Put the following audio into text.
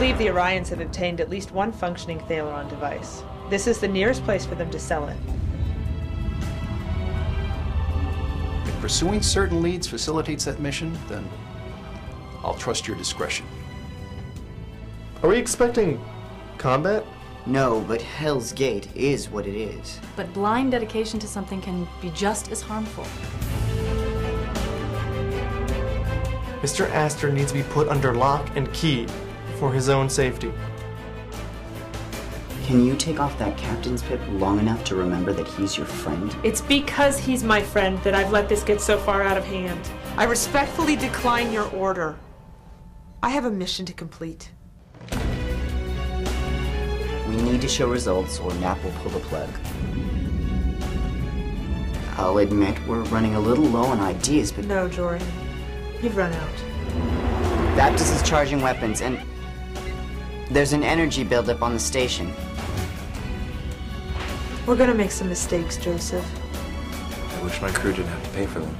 believe the Orions have obtained at least one functioning Thalaron device. This is the nearest place for them to sell it. If pursuing certain leads facilitates that mission, then I'll trust your discretion. Are we expecting combat? No, but Hell's Gate is what it is. But blind dedication to something can be just as harmful. Mr. Astor needs to be put under lock and key for his own safety. Can you take off that captain's pip long enough to remember that he's your friend? It's because he's my friend that I've let this get so far out of hand. I respectfully decline your order. I have a mission to complete. We need to show results or Nap will pull the plug. I'll admit we're running a little low on ideas, but No, Jory. You've run out. Baptist is charging weapons, and there's an energy buildup on the station. We're gonna make some mistakes, Joseph. I wish my crew didn't have to pay for them.